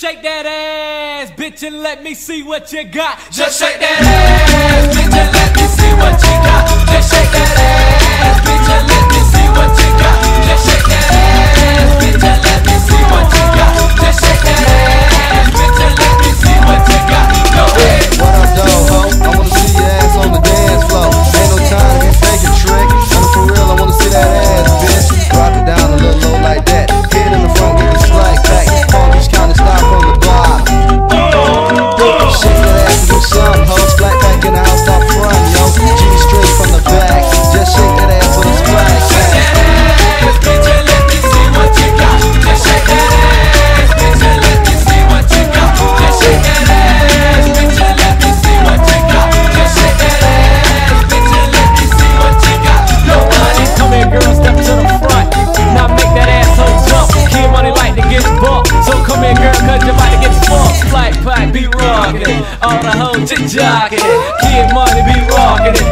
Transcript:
Shake that ass, bitch, and let me see what you got. Just shake that ass. rockin' it. All the hoes just jockin' it. Kid money be rockin' it.